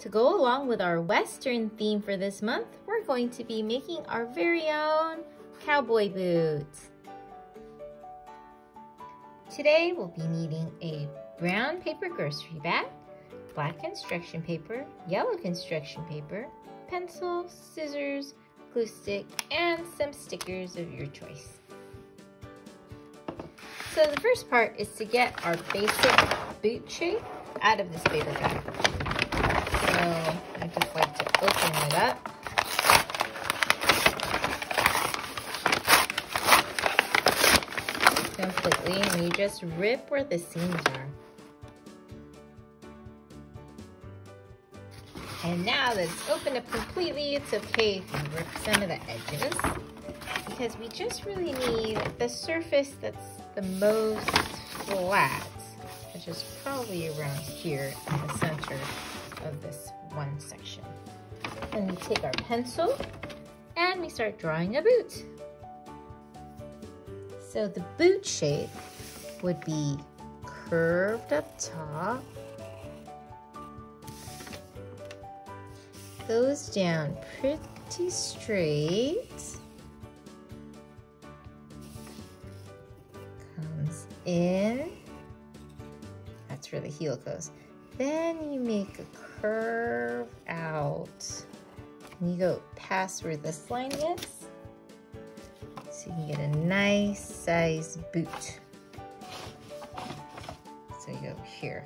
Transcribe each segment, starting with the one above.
To go along with our Western theme for this month, we're going to be making our very own cowboy boots. Today we'll be needing a brown paper grocery bag, black construction paper, yellow construction paper, pencil, scissors, glue stick, and some stickers of your choice. So the first part is to get our basic boot shape out of this paper bag. So I just like to open it up. completely and you just rip where the seams are. And now that it's opened up completely, it's okay if you rip some of the edges because we just really need the surface that's the most flat, which is probably around here in the center of this one section. Then we take our pencil and we start drawing a boot. So the boot shape would be curved up top goes down pretty straight. Comes in. That's where the heel goes. Then you make a curve out. And you go past where this line is. So you can get a nice size boot. So you go here.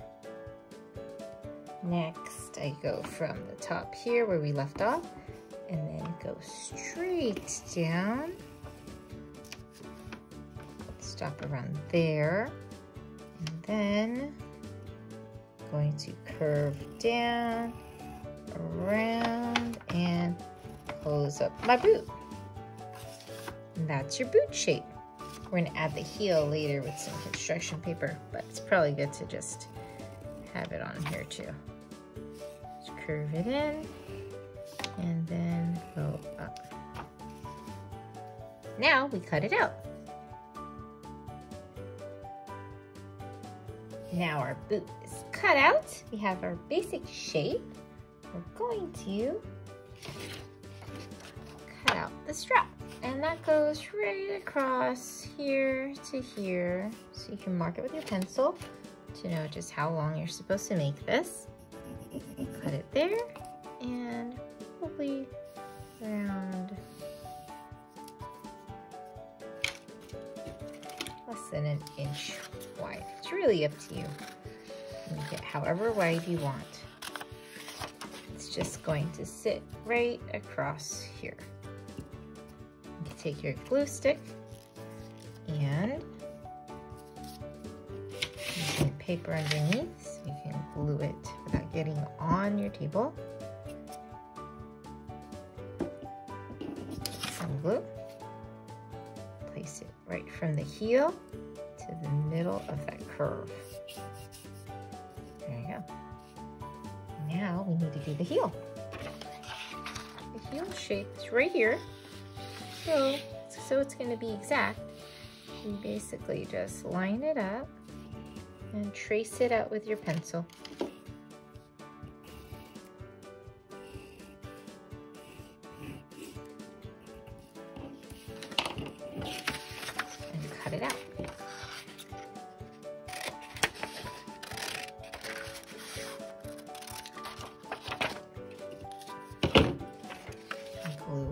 Next, I go from the top here where we left off and then go straight down. Stop around there. And then going to curve down, around, and close up my boot. And that's your boot shape. We're gonna add the heel later with some construction paper, but it's probably good to just have it on here too Just curve it in and then go up. Now we cut it out. Now our boot is cut out. We have our basic shape. We're going to cut out the strap. And that goes right across here to here. So you can mark it with your pencil to know just how long you're supposed to make this cut it there and probably around less than an inch wide. It's really up to you. Make it however wide you want. It's just going to sit right across here. You take your glue stick and paper underneath so you can glue it without getting on your table. Some glue. Place it right from the heel to the middle of that curve. We need to do the heel. The heel shape is right here. So, so it's going to be exact. You basically just line it up and trace it out with your pencil.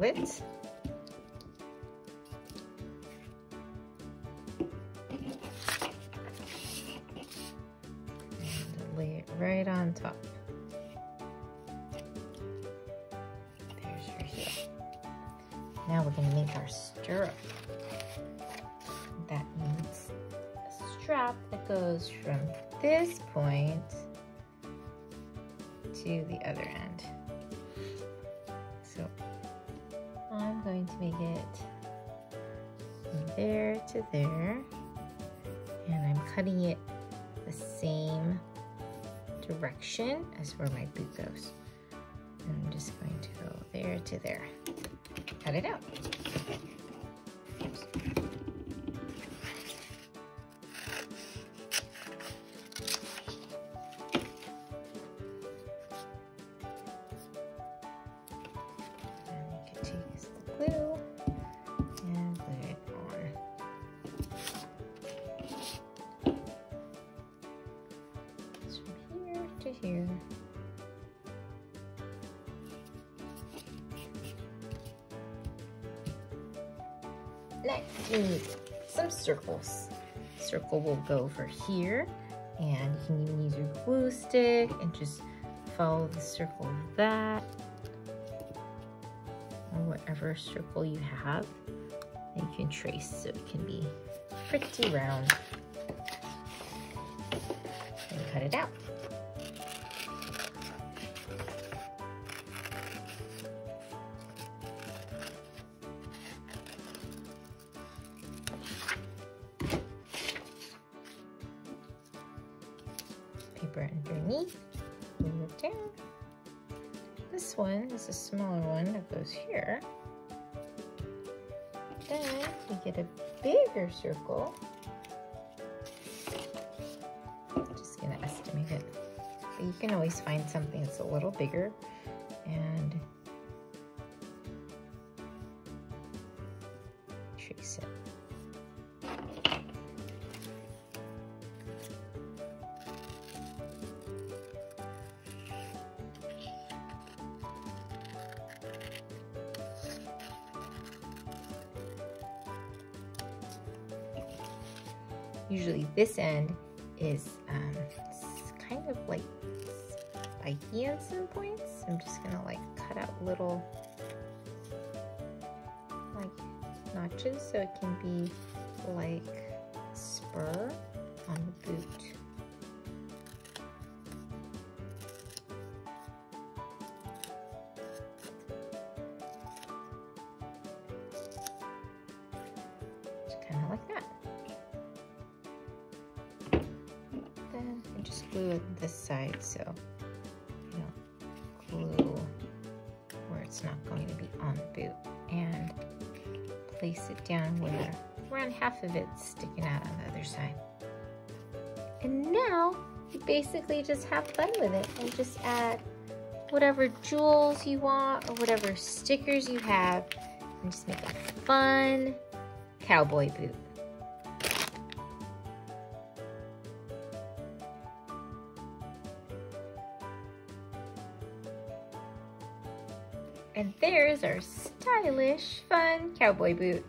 Glue it. right on top. There's your heel. Now we're gonna make our stirrup. That means a strap that goes from this point to the other end. Going to make it from there to there and I'm cutting it the same direction as where my boot goes. I'm just going to go there to there. Cut it out. And glue it on. It's from here to here. Next, we need some circles. Circle will go over here, and you can even use your glue stick and just follow the circle of that, or whatever circle you have you can trace so it can be pretty round. And cut it out. paper underneath, move it down. This one is a smaller one that goes here. Then we get a bigger circle. I'm just gonna estimate it. But you can always find something that's a little bigger and trace it. Usually this end is um, kind of like spiky at some points. I'm just gonna like cut out little like notches so it can be like spur on the boot. Glue it this side so don't glue where it's not going to be on the boot and place it down where around half of it's sticking out on the other side. And now you basically just have fun with it and just add whatever jewels you want or whatever stickers you have and just make a fun cowboy boot. And there's our stylish, fun cowboy boot.